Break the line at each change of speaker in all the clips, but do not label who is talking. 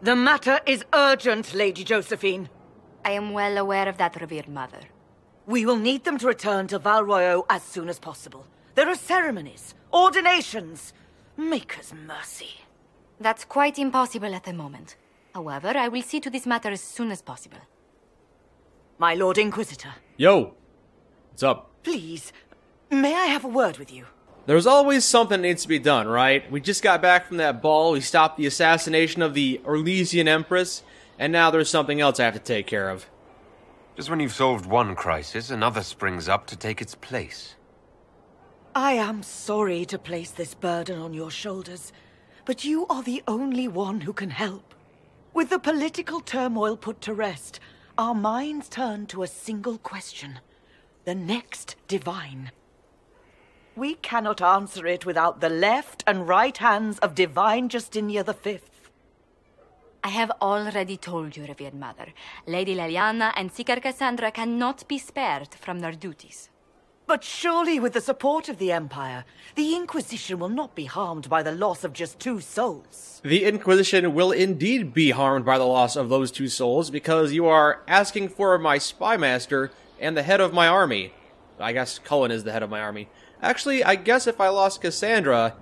The matter is urgent, Lady Josephine.
I am well aware of that, revered mother.
We will need them to return to Val Royeaux as soon as possible. There are ceremonies, ordinations. Maker's mercy.
That's quite impossible at the moment. However, I will see to this matter as soon as possible.
My Lord Inquisitor.
Yo. What's up?
Please, may I have a word with you?
There's always something that needs to be done, right? We just got back from that ball, we stopped the assassination of the Orlesian Empress, and now there's something else I have to take care of.
Just when you've solved one crisis, another springs up to take its place.
I am sorry to place this burden on your shoulders, but you are the only one who can help. With the political turmoil put to rest, our minds turn to a single question. The next divine. We cannot answer it without the left and right hands of Divine Justinia V.
I have already told you, revered mother. Lady Leliana and Seeker Cassandra cannot be spared from their duties.
But surely with the support of the Empire, the Inquisition will not be harmed by the loss of just two souls.
The Inquisition will indeed be harmed by the loss of those two souls because you are asking for my spy master and the head of my army. I guess Cullen is the head of my army. Actually, I guess if I lost Cassandra,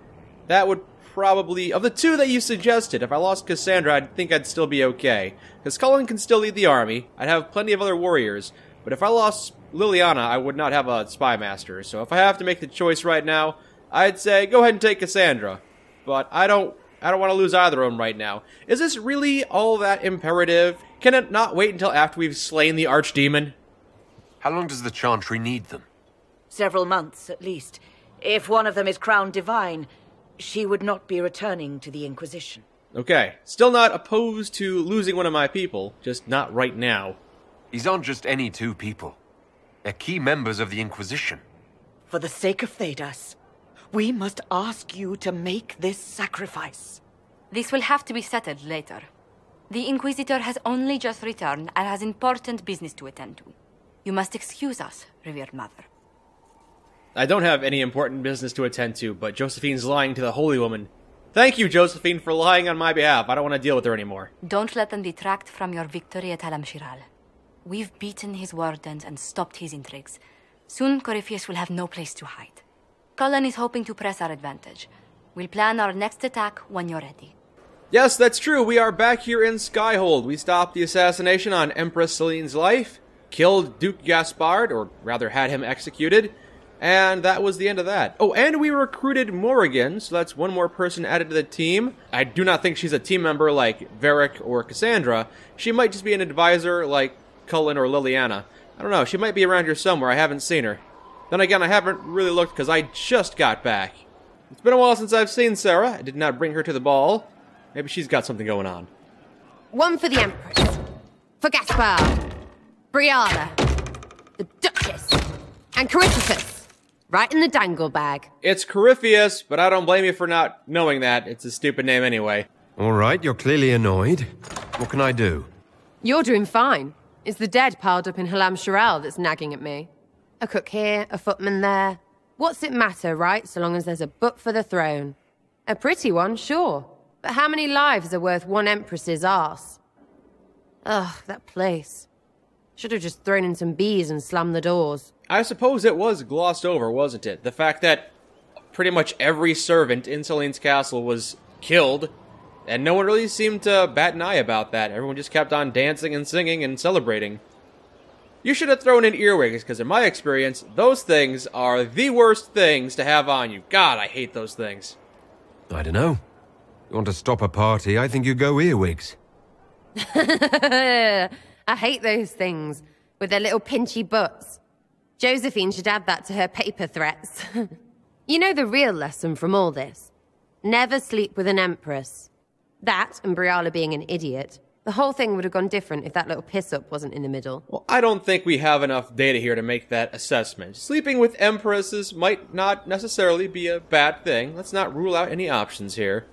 that would probably of the two that you suggested. If I lost Cassandra, I'd think I'd still be okay because Cullen can still lead the army. I'd have plenty of other warriors. But if I lost Leliana, I would not have a spy master. So if I have to make the choice right now, I'd say go ahead and take Cassandra. But I don't I don't want to lose either of them right now. Is this really all that imperative? Can it not wait until after we've slain the archdemon?
How long does the Chantry need them?
Several months, at least. If one of them is crowned divine, she would not be returning to the Inquisition.
Okay. Still not opposed to losing one of my people, just not right now.
These aren't just any two people. They're key members of the Inquisition.
For the sake of Thedas, we must ask you to make this sacrifice.
This will have to be settled later. The Inquisitor has only just returned and has important business to attend to. You must excuse us, revered mother.
I don't have any important business to attend to, but Josephine's lying to the Holy Woman. Thank you, Josephine, for lying on my behalf. I don't want to deal with her anymore.
Don't let them detract from your victory at Halamshiral. We've beaten his wardens and stopped his intrigues. Soon, Corypheus will have no place to hide. Cullen is hoping to press our advantage. We'll plan our next attack when you're ready.
Yes, that's true. We are back here in Skyhold. We stopped the assassination on Empress Celine's life, killed Duke Gaspard, or rather had him executed, and that was the end of that. Oh, and we recruited Morrigan, so that's one more person added to the team. I do not think she's a team member like Varric or Cassandra. She might just be an advisor like Cullen or Leliana. I don't know, she might be around here somewhere. I haven't seen her. Then again, I haven't really looked because I just got back. It's been a while since I've seen Sera. I did not bring her to the ball. Maybe she's got something going on.
One for the Empress. For Gaspard, Briala. The Duchess. And Corypheus. Right in the dangle bag.
It's Corypheus, but I don't blame you for not knowing that. It's a stupid name anyway.
All right, you're clearly annoyed. What can I do?
You're doing fine. It's the dead piled up in Halamshiral that's nagging at me. A cook here, a footman there. What's it matter, right, so long as there's a butt for the throne? A pretty one, sure. But how many lives are worth one empress's arse? Ugh, that place. Should have just thrown in some bees and slammed the doors.
I suppose it was glossed over, wasn't it? The fact that pretty much every servant in Celine's castle was killed, and no one really seemed to bat an eye about that. Everyone just kept on dancing and singing and celebrating. You should have thrown in earwigs, because in my experience, those things are the worst things to have on you. God, I hate those things.
I don't know. You want to stop a party, I think you go earwigs.
I hate those things with their little pinchy butts. Josephine should add that to her paper threats. you know the real lesson from all this? Never sleep with an empress. That and Briala being an idiot. The whole thing would have gone different if that little piss up wasn't in the middle.
Well, I don't think we have enough data here to make that assessment. Sleeping with empresses might not necessarily be a bad thing. Let's not rule out any options here.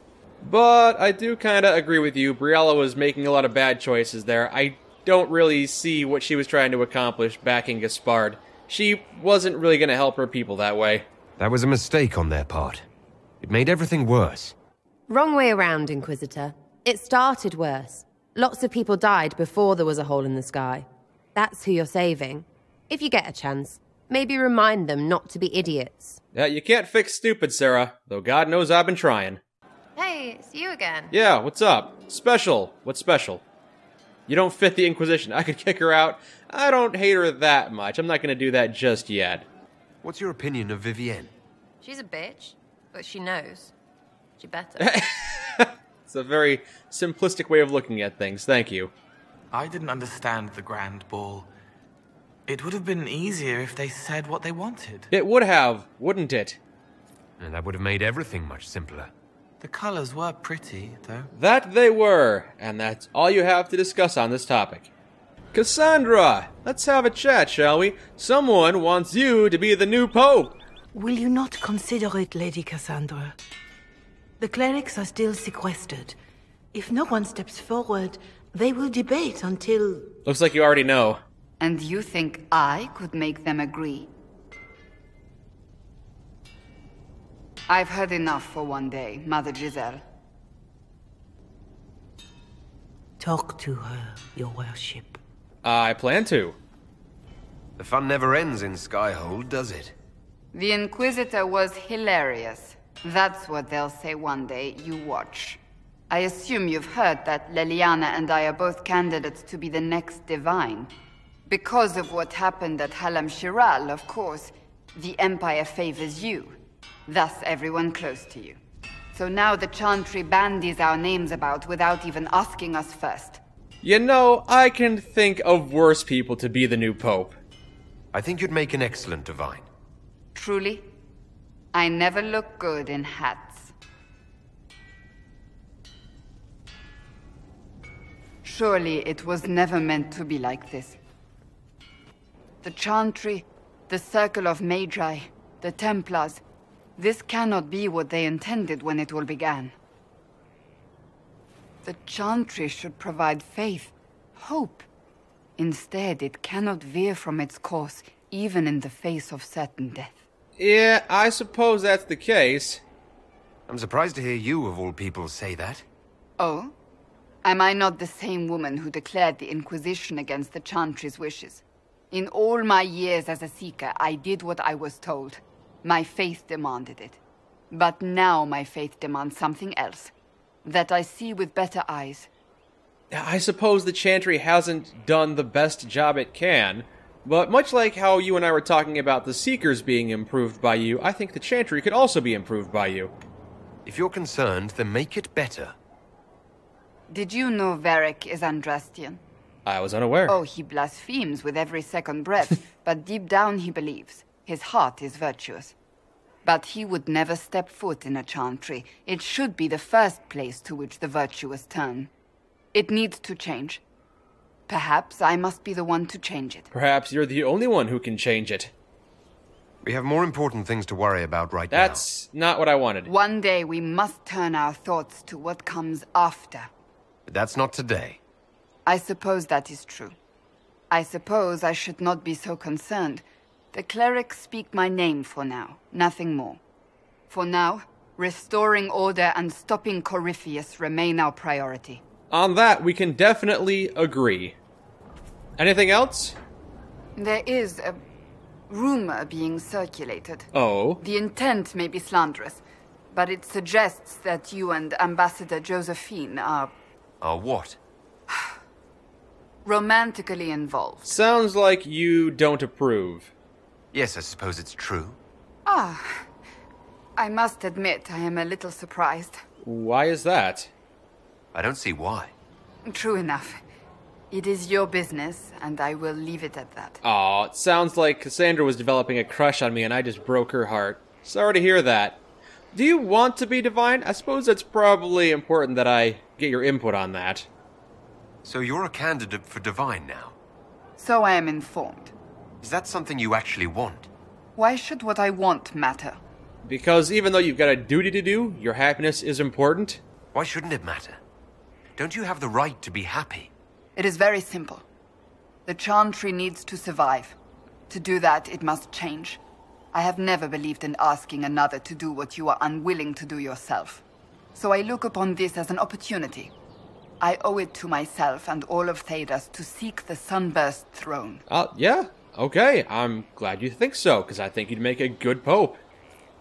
But I do kind of agree with you. Briala was making a lot of bad choices there. I don't really see what she was trying to accomplish backing Gaspard. She wasn't really going to help her people that way.
That was a mistake on their part. It made everything worse.
Wrong way around, Inquisitor. It started worse. Lots of people died before there was a hole in the sky. That's who you're saving. If you get a chance, maybe remind them not to be idiots.
Yeah, you can't fix stupid, Sera, though God knows I've been trying.
Hey, it's you again.
Yeah, what's up? Special. What's special? You don't fit the Inquisition. I could kick her out. I don't hate her that much. I'm not gonna do that just yet.
What's your opinion of Vivienne?
She's a bitch, but she knows. She better.
It's a very simplistic way of looking at things. Thank you.
I didn't understand the Grand Ball. It would have been easier if they said what they wanted.
It would have, wouldn't it?
And that would have made everything much simpler.
The colors were pretty, though.
That they were, and that's all you have to discuss on this topic. Cassandra, let's have a chat, shall we? Someone wants you to be the new pope.
Will you not consider it, Lady Cassandra? The clerics are still sequestered. If no one steps forward, they will debate until.
Looks like you already know.
And you think I could make them agree? I've heard enough for one day, Mother Giselle.
Talk to her, your worship.
I plan to.
The fun never ends in Skyhold, does it?
The Inquisitor was hilarious. That's what they'll say one day, you watch. I assume you've heard that Leliana and I are both candidates to be the next Divine. Because of what happened at Halamshiral, of course, the Empire favors you. Thus everyone close to you. So now the Chantry bandies our names about without even asking us first.
You know, I can think of worse people to be the new pope.
I think you'd make an excellent divine.
Truly? I never look good in hats. Surely it was never meant to be like this. The Chantry, the Circle of Magi, the Templars, this cannot be what they intended when it all began. The Chantry should provide faith, hope. Instead, it cannot veer from its course, even in the face of certain death.
Yeah, I suppose that's the case.
I'm surprised to hear you, of all people, say that.
Oh? Am I not the same woman who declared the Inquisition against the Chantry's wishes? In all my years as a Seeker, I did what I was told. My faith demanded it. But now my faith demands something else. That I see with better eyes.
I suppose the Chantry hasn't done the best job it can, but much like how you and I were talking about the Seekers being improved by you, I think the Chantry could also be improved by you.
If you're concerned, then make it better.
Did you know Varric is Andrastian?
I was unaware.
Oh, he blasphemes with every second breath, but deep down he believes. His heart is virtuous. But he would never step foot in a chantry. It should be the first place to which the virtuous turn. It needs to change. Perhaps I must be the one to change it.
Perhaps you're the only one who can change it.
We have more important things to worry about right now.
That's not what I wanted.
One day we must turn our thoughts to what comes after.
But that's not today.
I suppose that is true. I suppose I should not be so concerned. The clerics speak my name for now, nothing more. For now, restoring order and stopping Corypheus remain our priority.
On that, we can definitely agree. Anything else?
There is a rumor being circulated.
Oh.
The intent may be slanderous, but it suggests that you and Ambassador Josephine are
Are what?
romantically involved.
Sounds like you don't approve.
Yes, I suppose it's true.
Ah, I must admit I am a little surprised.
Why is that?
I don't see why.
True enough. It is your business, and I will leave it at that.
Aw, it sounds like Cassandra was developing a crush on me and I just broke her heart. Sorry to hear that. Do you want to be divine? I suppose it's probably important that I get your input on that.
So you're a candidate for divine now.
So I am informed.
Is that something you actually want?
Why should what I want matter?
Because even though you've got a duty to do, your happiness is important.
Why shouldn't it matter? Don't you have the right to be happy?
It is very simple. The Chantry needs to survive. To do that, it must change. I have never believed in asking another to do what you are unwilling to do yourself. So I look upon this as an opportunity. I owe it to myself and all of Thedas to seek the Sunburst throne.
Uh, yeah, okay. I'm glad you think so, because I think you'd make a good pope.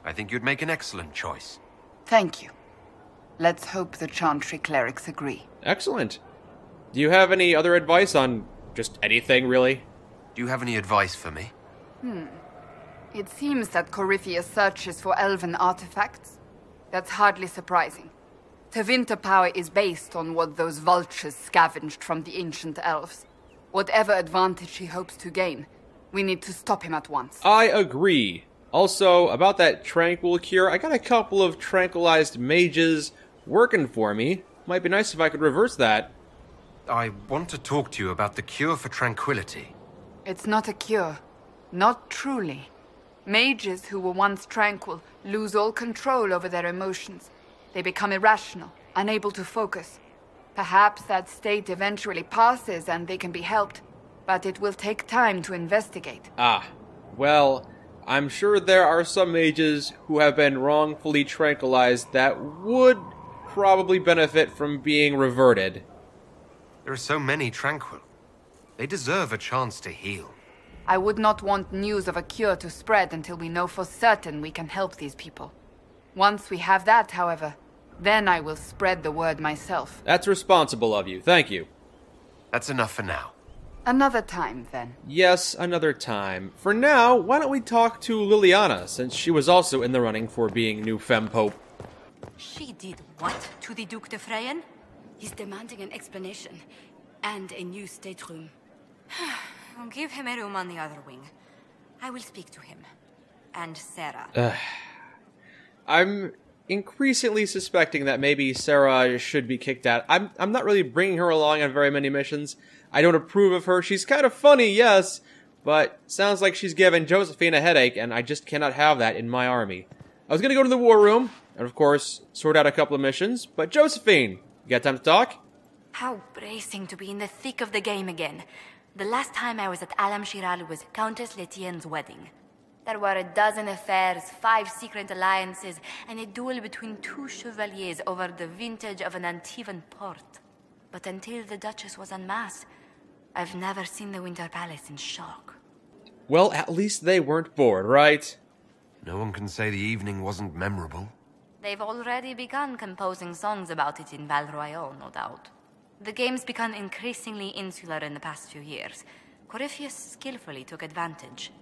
I think you'd make an excellent choice.
Thank you. Let's hope the Chantry clerics agree.
Excellent. Do you have any other advice on just anything, really?
Do you have any advice for me? Hmm.
It seems that Corypheus searches for elven artifacts. That's hardly surprising. Tevinter power is based on what those vultures scavenged from the ancient elves. Whatever advantage he hopes to gain, we need to stop him at once.
I agree. Also, about that tranquil cure, I got a couple of tranquilized mages working for me. Might be nice if I could reverse that.
I want to talk to you about the cure for tranquility.
It's not a cure. Not truly. Mages who were once tranquil lose all control over their emotions. They become irrational, unable to focus. Perhaps that state eventually passes and they can be helped, but it will take time to investigate.
Ah, well, I'm sure there are some mages who have been wrongfully tranquilized that would probably benefit from being reverted.
There are so many tranquil. They deserve a chance to heal.
I would not want news of a cure to spread until we know for certain we can help these people. Once we have that, however, then I will spread the word myself.
That's responsible of you. Thank you.
That's enough for now.
Another time, then.
Yes, another time. For now, why don't we talk to Leliana, since she was also in the running for being new Femme Pope?
She did what to the Duke de Freyen? He's demanding an explanation and a new stateroom. Give him a room on the other wing. I will speak to him. And Sera.
I'm increasingly suspecting that maybe Sera should be kicked out. I'm I'm not really bringing her along on very many missions. I don't approve of her. She's kind of funny, yes, but sounds like she's giving Josephine a headache, and I just cannot have that in my army. I was gonna go to the war room and, of course, sort out a couple of missions. But Josephine, you got time to talk?
How bracing to be in the thick of the game again. The last time I was at Halamshiral was Countess Letienne's wedding. There were a dozen affairs, five secret alliances, and a duel between two chevaliers over the vintage of an Antivan port. But until the Duchess was unmasked, I've never seen the Winter Palace in shock.
Well, at least they weren't bored, right?
No one can say the evening wasn't memorable.
They've already begun composing songs about it in Val Royeaux, no doubt. The game's become increasingly insular in the past few years. Corypheus skillfully took advantage.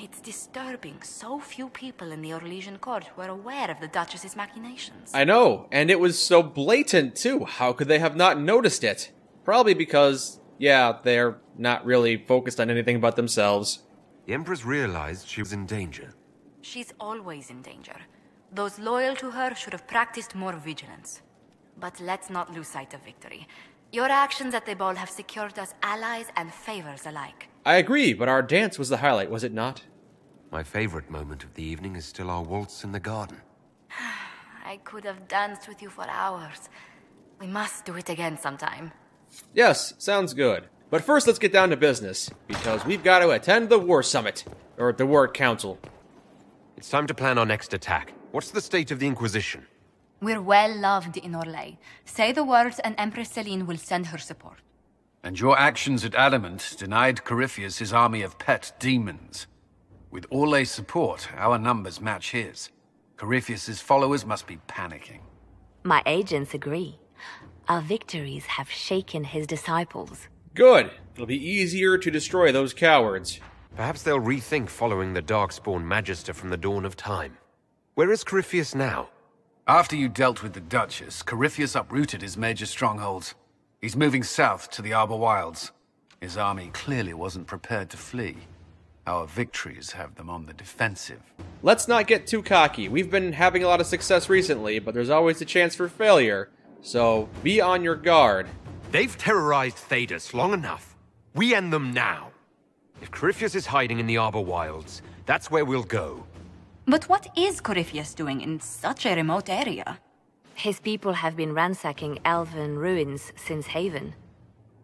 It's disturbing so few people in the Orlesian court were aware of the Duchess's machinations.
I know, and it was so blatant too. How could they have not noticed it? Probably because, yeah, they're not really focused on anything but themselves.
The Empress realized she was in danger.
She's always in danger. Those loyal to her should have practiced more vigilance. But let's not lose sight of victory. Your actions at the ball have secured us allies and favors alike.
I agree, but our dance was the highlight, was it not?
My favorite moment of the evening is still our waltz in the garden.
I could have danced with you for hours. We must do it again sometime.
Yes, sounds good. But first, let's get down to business, because we've got to attend the War Summit, or the War Council.
It's time to plan our next attack. What's the state of the Inquisition?
We're well loved in Orlais. Say the words and Empress Celine will send her support.
And your actions at Adamant denied Corypheus his army of pet demons. With Orlais' support, our numbers match his. Corypheus's followers must be panicking.
My agents agree. Our victories have shaken his disciples.
Good. It'll be easier to destroy those cowards.
Perhaps they'll rethink following the Darkspawn Magister from the dawn of time. Where is Corypheus now?
After you dealt with the Duchess, Corypheus uprooted his major strongholds. He's moving south to the Arbor Wilds. His army clearly wasn't prepared to flee. Our victories have them on the defensive.
Let's not get too cocky. We've been having a lot of success recently, but there's always a chance for failure. So be on your guard.
They've terrorized Thedas long enough. We end them now. If Corypheus is hiding in the Arbor Wilds, that's where we'll go.
But what is Corypheus doing in such a remote area?
His people have been ransacking elven ruins since Haven.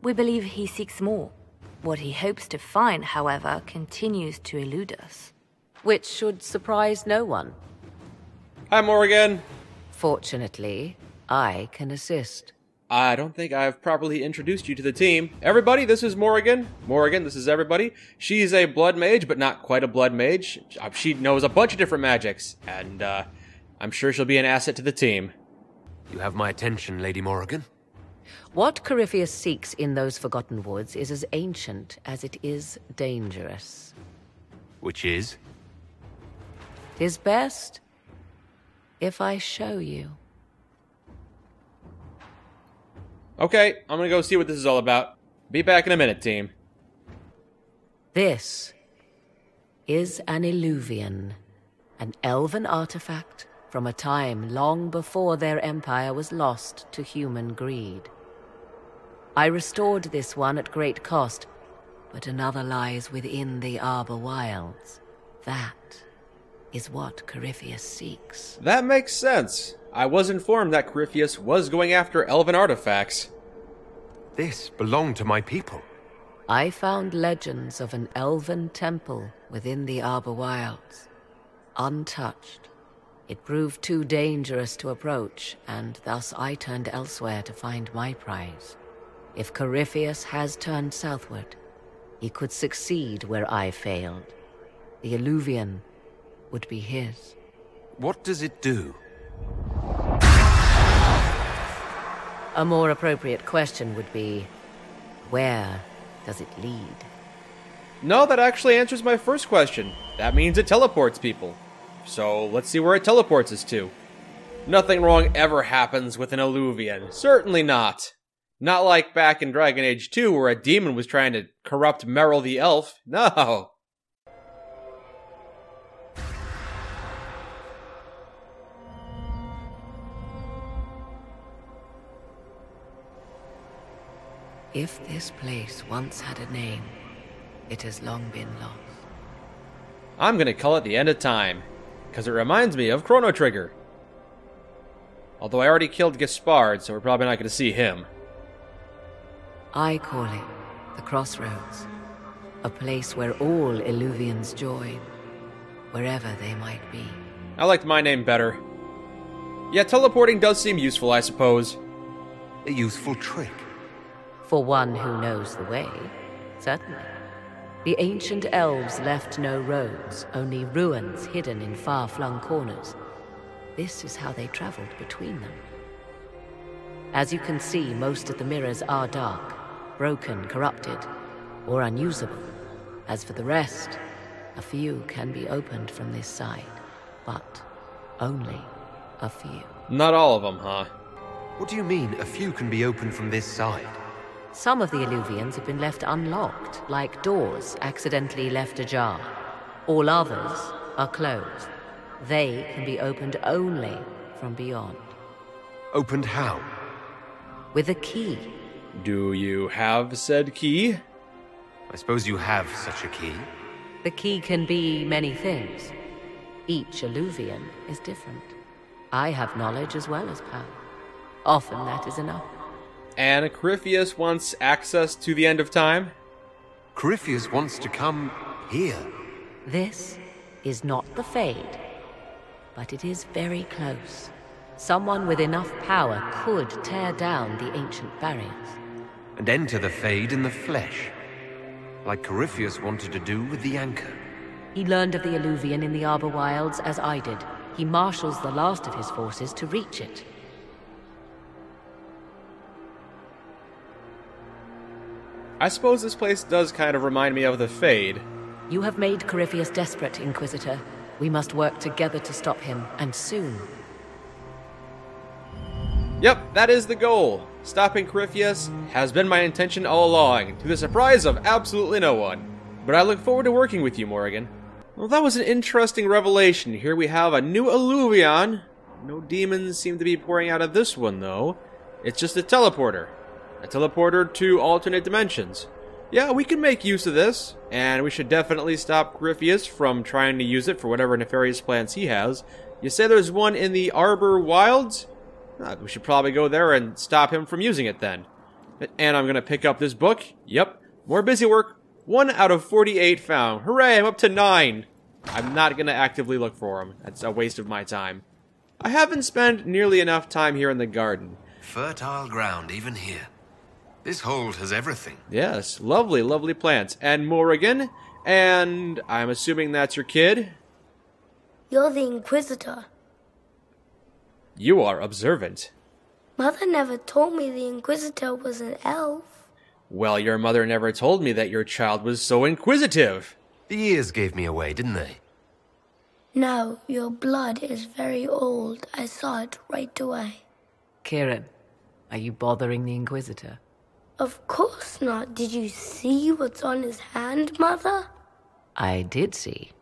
We believe he seeks more. What he hopes to find, however, continues to elude us.
Which should surprise no one.
Hi, Morgan.
Fortunately, I can assist.
I don't think I've properly introduced you to the team. Everybody, this is Morrigan. Morrigan, this is everybody. She's a blood mage, but not quite a blood mage. Uh, She knows a bunch of different magics, and uh, I'm sure she'll be an asset to the team.
You have my attention, Lady Morrigan.
What Corypheus seeks in those Forgotten Woods is as ancient as it is dangerous.
Which is?
Tis best if I show you.
Okay, I'm gonna go see what this is all about. Be back in a minute, team.
This is an Eluvian, an elven artifact from a time long before their empire was lost to human greed. I restored this one at great cost, but another lies within the Arbor Wilds. That is what Corypheus seeks.
That makes sense. I was informed that Corypheus was going after elven artifacts.
This belonged to my people.
I found legends of an elven temple within the Arbor Wilds, untouched. It proved too dangerous to approach, and thus I turned elsewhere to find my prize. If Corypheus has turned southward, he could succeed where I failed. The Eluvian would be his.
What does it do?
A more appropriate question would be, where does it lead?
No, that actually answers my first question. That means it teleports people. So let's see where it teleports us to. Nothing wrong ever happens with an Eluvian. Certainly not. Not like back in Dragon Age 2 where a demon was trying to corrupt Merrill the elf. No.
If this place once had a name, it has long been lost.
I'm gonna call it the end of time. Because it reminds me of Chrono Trigger. Although I already killed Gaspard, so we're probably not gonna see him.
I call it the Crossroads, a place where all Eluvians join, wherever they might be.
I liked my name better. Yeah, teleporting does seem useful, I suppose.
A useful trick.
For one who knows the way, certainly. The ancient elves left no roads, only ruins hidden in far flung corners. This is how they traveled between them. As you can see, most of the mirrors are dark, broken, corrupted, or unusable. As for the rest, a few can be opened from this side, but only a few.
Not all of them, huh?
What do you mean, a few can be opened from this side?
Some of the Eluvians have been left unlocked, like doors accidentally left ajar. All others are closed. They can be opened only from beyond.
Opened how?
With a key.
Do you have said key?
I suppose you have such a key.
The key can be many things. Each Eluvian is different. I have knowledge as well as power. Often that is enough.
And Corypheus wants access to the end of time?
Corypheus wants to come here.
This is not the Fade, but it is very close. Someone with enough power could tear down the ancient barriers.
And enter the Fade in the flesh. Like Corypheus wanted to do with the Anchor.
He learned of the Eluvian in the Arbor Wilds as I did. He marshals the last of his forces to reach it.
I suppose this place does kind of remind me of the Fade.
You have made Corypheus desperate, Inquisitor. We must work together to stop him, and soon.
Yep, that is the goal. Stopping Corypheus has been my intention all along, to the surprise of absolutely no one. But I look forward to working with you, Morrigan. Well, that was an interesting revelation. Here we have a new Eluvian. No demons seem to be pouring out of this one, though. It's just a teleporter. A teleporter to alternate dimensions. Yeah, we can make use of this, and we should definitely stop Corypheus from trying to use it for whatever nefarious plans he has. You say there's one in the Arbor Wilds? Ah, we should probably go there and stop him from using it then. And I'm gonna pick up this book. Yep, more busy work. One out of 48 found. Hooray, I'm up to nine. I'm not gonna actively look for them. That's a waste of my time. I haven't spent nearly enough time here in the garden.
Fertile ground, even here. This hold has everything.
Yes, lovely, lovely plants. And Morrigan, and I'm assuming that's your kid?
You're the Inquisitor.
You are observant.
Mother never told me the Inquisitor was an elf.
Well, your mother never told me that your child was so inquisitive.
The years gave me away, didn't they?
No, your blood is very old. I saw it right away.
Kieran, are you bothering the Inquisitor?
Of course not. Did you see what's on his hand, Mother?
I did see.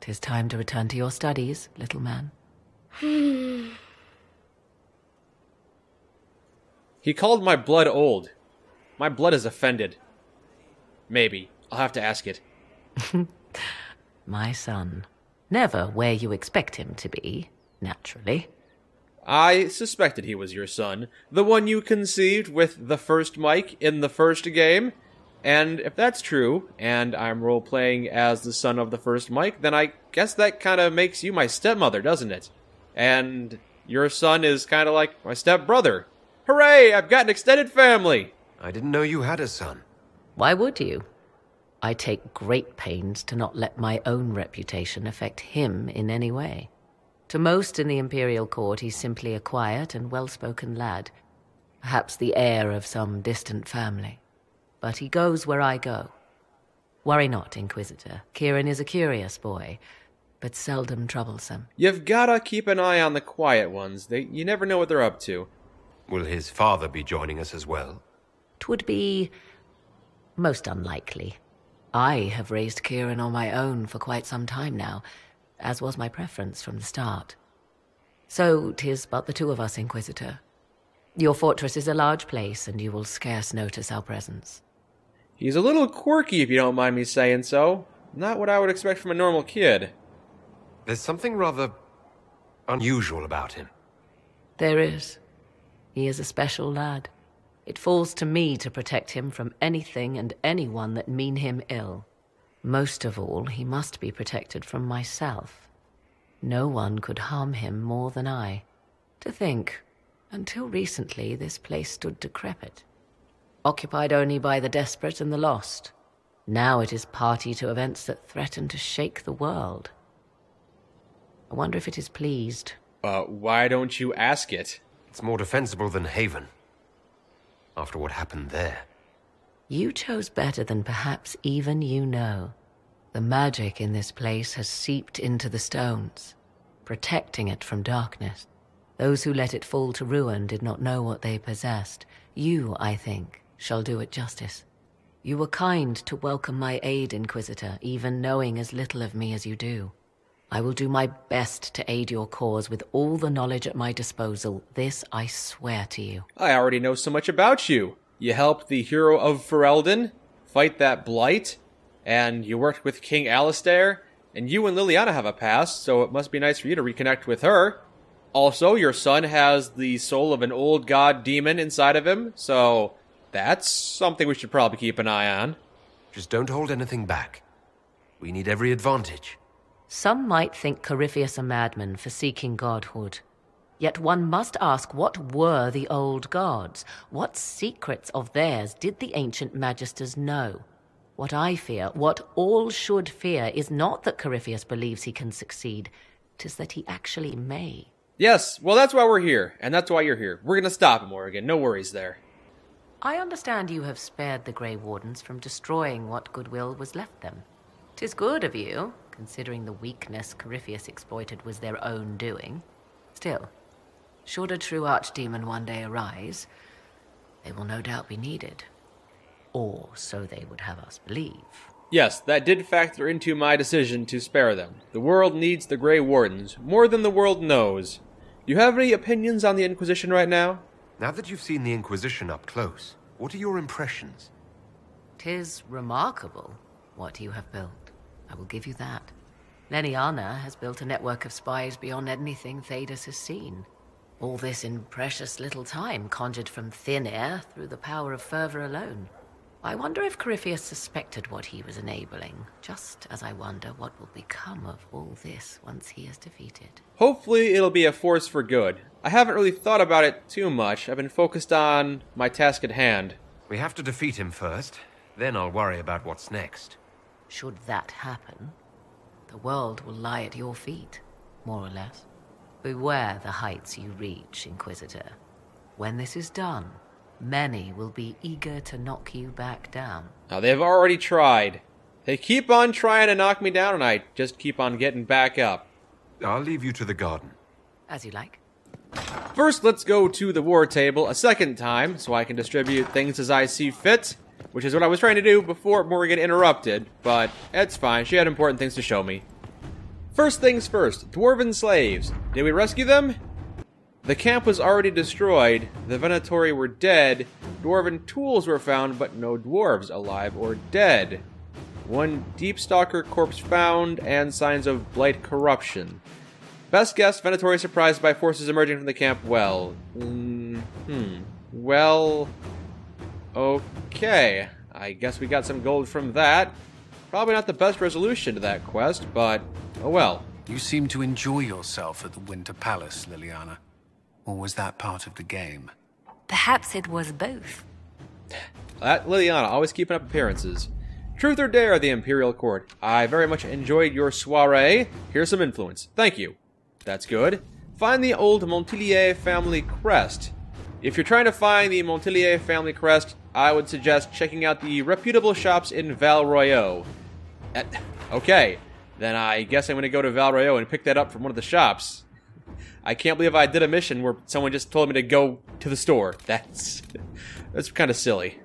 Tis time to return to your studies, little man.
Hmm.
He called my blood old. My blood is offended. Maybe. I'll have to ask it.
My son. Never where you expect him to be, naturally.
I suspected he was your son, the one you conceived with the first Mike in the first game. And if that's true, and I'm role playing as the son of the first Mike, then I guess that kind of makes you my stepmother, doesn't it? And your son is kind of like my stepbrother. Hooray! I've got an extended family!
I didn't know you had a son.
Why would you? I take great pains to not let my own reputation affect him in any way. To most in the Imperial Court, he's simply a quiet and well spoken lad, perhaps the heir of some distant family. But he goes where I go. Worry not, Inquisitor. Kieran is a curious boy, but seldom troublesome.
You've gotta keep an eye on the quiet ones. They, you never know what they're up to.
Will his father be joining us as well?
Twould be most unlikely. I have raised Kieran on my own for quite some time now, as was my preference from the start. So, tis but the two of us, Inquisitor. Your fortress is a large place, and you will scarce notice our presence.
He's a little quirky, if you don't mind me saying so. Not what I would expect from a normal kid.
There's something rather unusual about him.
There is. He is a special lad. It falls to me to protect him from anything and anyone that mean him ill. Most of all, he must be protected from myself. No one could harm him more than I. To think, until recently this place stood decrepit, occupied only by the desperate and the lost. Now it is party to events that threaten to shake the world. I wonder if it is pleased.
Uh, why don't you ask it?
It's more defensible than Haven. After what happened there.
You chose better than perhaps even you know. The magic in this place has seeped into the stones, protecting it from darkness. Those who let it fall to ruin did not know what they possessed. You, I think, shall do it justice. You were kind to welcome my aid, Inquisitor, even knowing as little of me as you do. I will do my best to aid your cause with all the knowledge at my disposal. This I swear to you.
I already know so much about you. You helped the hero of Ferelden fight that blight, and you worked with King Alistair, and you and Leliana have a past, so it must be nice for you to reconnect with her. Also, your son has the soul of an old god demon inside of him, so that's something we should probably keep an eye on.
Just don't hold anything back. We need every advantage.
Some might think Corypheus a madman for seeking godhood. Yet one must ask what were the old gods? What secrets of theirs did the ancient magisters know? What I fear, what all should fear, is not that Corypheus believes he can succeed, tis that he actually may.
Yes, well, that's why we're here, and that's why you're here. We're gonna stop him, Morrigan. No worries there.
I understand you have spared the Grey Wardens from destroying what goodwill was left them. Tis good of you, considering the weakness Corypheus exploited was their own doing. Still, should a true archdemon one day arise, they will no doubt be needed. Or so they would have us believe.
Yes, that did factor into my decision to spare them. The world needs the Grey Wardens, more than the world knows. Do you have any opinions on the Inquisition right now?
Now that you've seen the Inquisition up close, what are your impressions?
Tis remarkable what you have built. I will give you that. Leliana has built a network of spies beyond anything Thedas has seen. All this in precious little time, conjured from thin air through the power of fervor alone. I wonder if Corypheus suspected what he was enabling, just as I wonder what will become of all this once he is defeated.
Hopefully, it'll be a force for good. I haven't really thought about it too much. I've been focused on my task at hand.
We have to defeat him first, then I'll worry about what's next.
Should that happen, the world will lie at your feet, more or less. Beware the heights you reach, Inquisitor. When this is done, many will be eager to knock you back down.
Now, they've already tried. They keep on trying to knock me down, and I just keep on getting back up.
I'll leave you to the garden.
As you like.
First, let's go to the war table a second time so I can distribute things as I see fit, which is what I was trying to do before Morgan interrupted, but it's fine. She had important things to show me. First things first, dwarven slaves. Did we rescue them? The camp was already destroyed, the Venatori were dead, dwarven tools were found, but no dwarves alive or dead. One Deep Stalker corpse found, and signs of blight corruption. Best guess, Venatori surprised by forces emerging from the camp well. Mm, hmm. Well... Okay. I guess we got some gold from that. Probably not the best resolution to that quest, but oh well.
You seem to enjoy yourself at the Winter Palace, Leliana. Or was that part of the game?
Perhaps it was both.
Uh, that Leliana, always keeping up appearances. Truth or dare, at the Imperial Court. I very much enjoyed your soiree. Here's some influence. Thank you. That's good. Find the old Montilyet family crest. If you're trying to find the Montilyet family crest, I would suggest checking out the reputable shops in Val. Uh, okay, then I guess I'm going to go to Val and pick that up from one of the shops. I can't believe I did a mission where someone just told me to go to the store. That's that's kind of silly.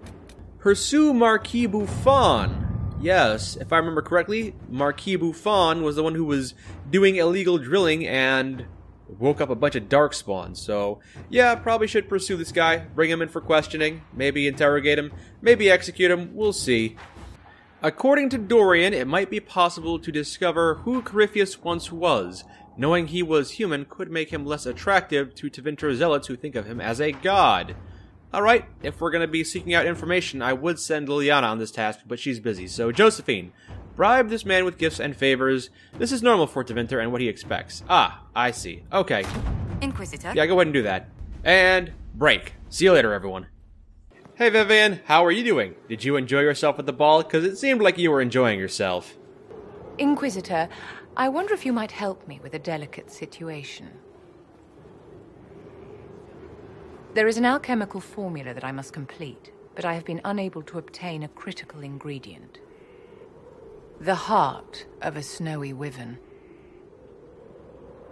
Pursue Marquis Buffon. Yes, if I remember correctly, Marquis Buffon was the one who was doing illegal drilling and woke up a bunch of darkspawn. So, yeah, probably should pursue this guy, bring him in for questioning, maybe interrogate him, maybe execute him, we'll see. According to Dorian, it might be possible to discover who Corypheus once was, Knowing he was human could make him less attractive to Tevinter zealots who think of him as a god. Alright, if we're going to be seeking out information, I would send Leliana on this task, but she's busy. So, Josephine, bribe this man with gifts and favors. This is normal for Tevinter and what he expects. Ah, I see. Okay.
Inquisitor?
Yeah, go ahead and do that. And break. See you later, everyone. Hey, Vivienne, how are you doing? Did you enjoy yourself at the ball? Because it seemed like you were enjoying yourself.
Inquisitor, I wonder if you might help me with a delicate situation. There is an alchemical formula that I must complete, but I have been unable to obtain a critical ingredient. The heart of a snowy wyvern.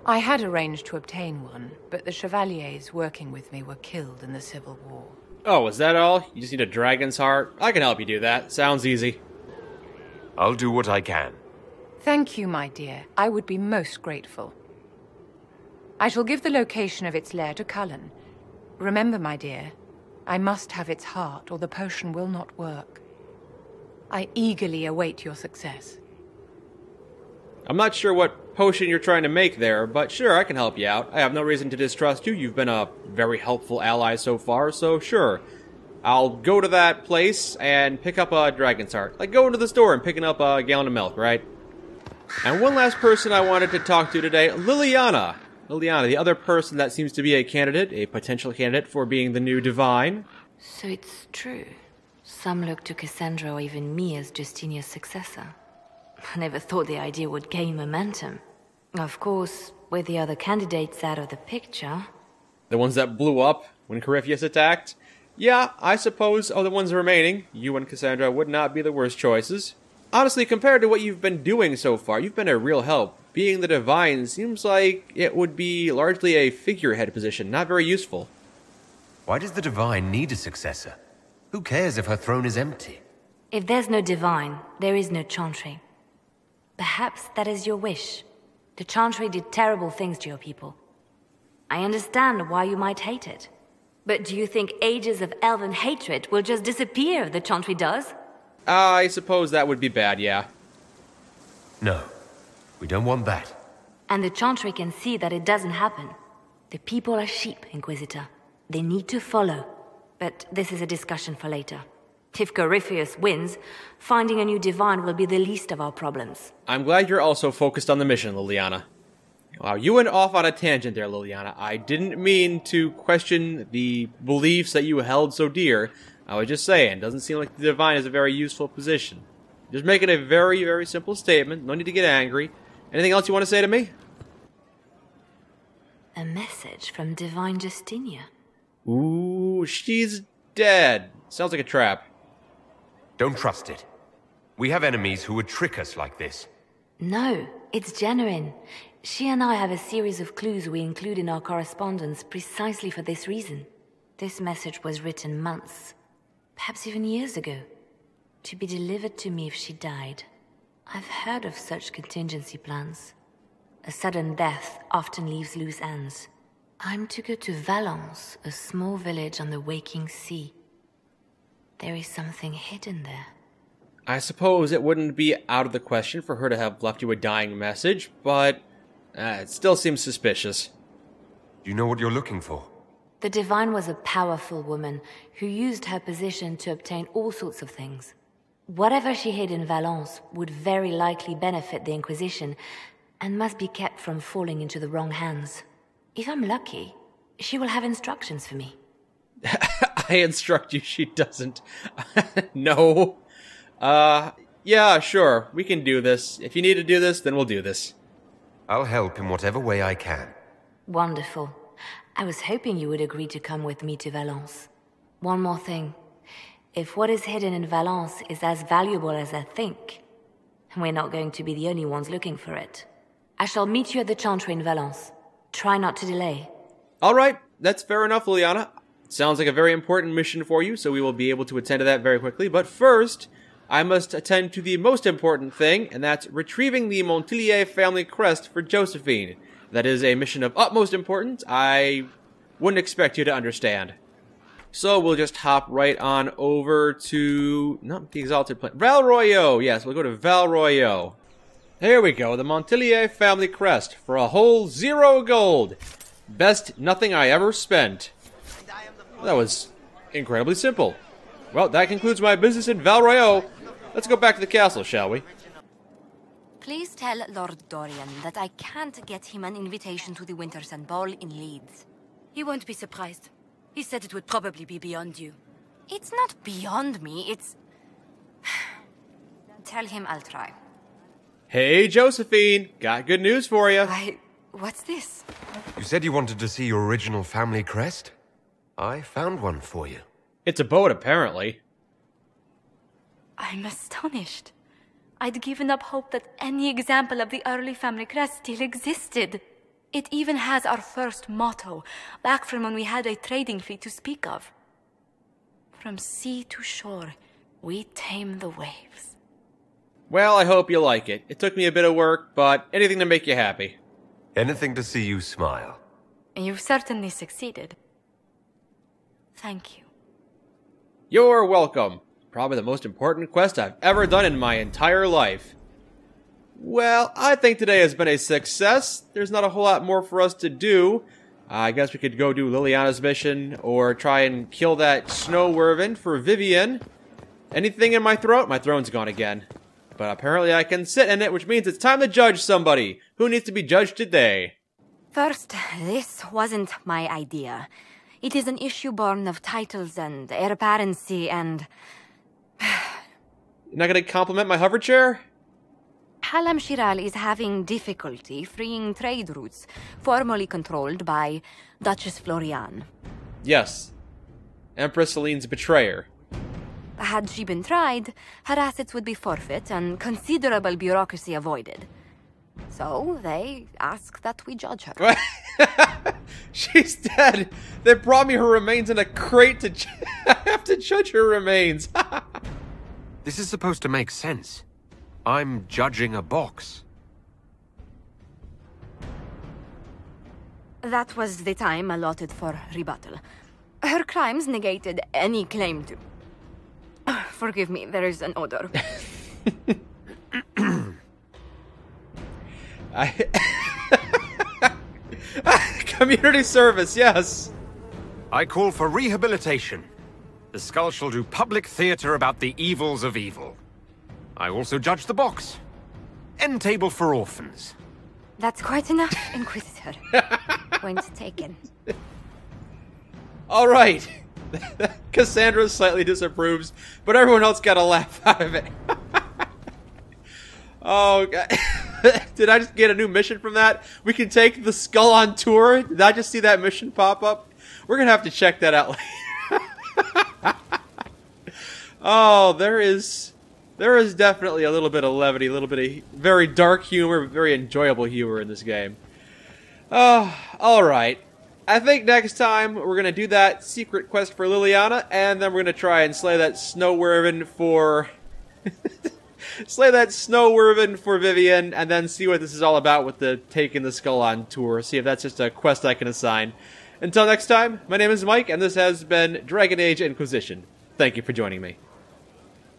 I had arranged to obtain one, but the chevaliers working with me were killed in the Civil War.
Oh, is that all? You just need a dragon's heart? I can help you do that. Sounds easy.
I'll do what I can.
Thank you, my dear. I would be most grateful. I shall give the location of its lair to Cullen. Remember, my dear, I must have its heart, or the potion will not work. I eagerly await your success.
I'm not sure what potion you're trying to make there, but sure, I can help you out. I have no reason to distrust you. You've been a very helpful ally so far, so sure. I'll go to that place and pick up a dragon's heart. Like going to the store and picking up a gallon of milk, right? And one last person I wanted to talk to today, Leliana. Leliana, the other person that seems to be a candidate, a potential candidate for being the new divine.
So it's true. Some look to Cassandra or even me as Justinia's successor. I never thought the idea would gain momentum. Of course, with the other candidates out of the picture.
The ones that blew up when Corypheus attacked? Yeah, I suppose of the ones remaining, you and Cassandra would not be the worst choices. Honestly, compared to what you've been doing so far, you've been a real help. Being the Divine seems like it would be largely a figurehead position, not very useful.
Why does the Divine need a successor? Who cares if her throne is empty?
If there's no Divine, there is no Chantry. Perhaps that is your wish. The Chantry did terrible things to your people. I understand why you might hate it. But do you think ages of elven hatred will just disappear if the Chantry does?
Ah, I suppose that would be bad, yeah.
No, we don't want that.
And the Chantry can see that it doesn't happen. The people are sheep, Inquisitor. They need to follow. But this is a discussion for later. If Corypheus wins, finding a new divine will be the least of our problems.
I'm glad you're also focused on the mission, Leliana. Wow, you went off on a tangent there, Leliana. I didn't mean to question the beliefs that you held so dear. I was just saying, it doesn't seem like the divine is a very useful position. Just making a very, very simple statement. No need to get angry. Anything else you want to say to me?
A message from Divine Justinia.
Ooh, she's dead. Sounds like a trap.
Don't trust it. We have enemies who would trick us like this.
No, it's genuine. She and I have a series of clues we include in our correspondence precisely for this reason. This message was written months, perhaps even years ago, to be delivered to me if she died. I've heard of such contingency plans. A sudden death often leaves loose ends. I'm to go to Valence, a small village on the waking sea. There is something hidden there.
I suppose it wouldn't be out of the question for her to have left you a dying message, but uh, it still seems suspicious.
Do you know what you're looking for?
The Divine was a powerful woman who used her position to obtain all sorts of things. Whatever she hid in Valence would very likely benefit the Inquisition and must be kept from falling into the wrong hands. If I'm lucky, she will have instructions for me.
I instruct you, she doesn't. no. Uh, yeah, sure, we can do this. If you need to do this, then we'll do this.
I'll help in whatever way I can.
Wonderful. I was hoping you would agree to come with me to Valence. One more thing. If what is hidden in Valence is as valuable as I think, we're not going to be the only ones looking for it. I shall meet you at the Chantry in Valence. Try not to delay.
All right, that's fair enough, Leliana. Sounds like a very important mission for you, so we will be able to attend to that very quickly. But first, I must attend to the most important thing, and that's retrieving the Montilyet family crest for Josephine. That is a mission of utmost importance. I wouldn't expect you to understand. So we'll just hop right on over to not the Exalted Plane. Valroyo! Yes, we'll go to Val Royeaux. There we go, the Montilyet family crest for a whole zero gold. Best nothing I ever spent. That was incredibly simple. Well, that concludes my business in Val Royeaux. Let's go back to the castle, shall we?
Please tell Lord Dorian that I can't get him an invitation to the Wintersend Ball in Lydes. He won't be surprised. He said it would probably be beyond you. It's not beyond me, it's... tell him I'll try.
Hey, Josephine. Got good news for you.
I... What's this?
You said you wanted to see your original family crest? I found one for you.
It's a boat, apparently.
I'm astonished. I'd given up hope that any example of the early family crest still existed. It even has our first motto, back from when we had a trading fleet to speak of. From sea to shore, we tame the waves.
Well, I hope you like it. It took me a bit of work, but anything to make you happy.
Anything to see you smile.
You've certainly succeeded. Thank you.
You're welcome. Probably the most important quest I've ever done in my entire life. Well, I think today has been a success. There's not a whole lot more for us to do. Uh, I guess we could go do Leliana's mission, or try and kill that snow wyvern for Vivienne. Anything in my throat? My throat's gone again. But apparently I can sit in it, which means it's time to judge somebody. Who needs to be judged today?
First, this wasn't my idea. It is an issue born of titles and heir apparency and...
You're not gonna compliment my hover chair?
Halamshiral is having difficulty freeing trade routes formerly controlled by Duchess Florianne.
Yes. Empress Celene's betrayer.
Had she been tried, her assets would be forfeit and considerable bureaucracy avoided. So they ask that we judge her.
She's dead. They brought me her remains in a crate to. Ju- I have to judge her remains.
this is supposed to make sense. I'm judging a box.
That was the time allotted for rebuttal. Her crimes negated any claim to. Forgive me, there is an odor.
I. Community service, yes.
I call for rehabilitation. The skull shall do public theatre about the evils of evil. I also judge the box. End table for orphans.
That's quite enough, Inquisitor. Point taken.
All right. Cassandra slightly disapproves, but everyone else got a laugh out of it. oh. Did I just get a new mission from that? We can take the skull on tour? Did I just see that mission pop up? We're to have to check that out later. oh, there is there is definitely a little bit of levity, a little bit of very dark humor, very enjoyable humor in this game. Oh, all right. I think next time we're going to do that secret quest for Leliana, and then we're going to try and slay that snow wyvern for... slay that snow wyvern for Vivienne, and then see what this is all about with the taking the skull on tour. See if that's just a quest I can assign. Until next time, my name is Mike, and this has been Dragon Age Inquisition. Thank you for joining me.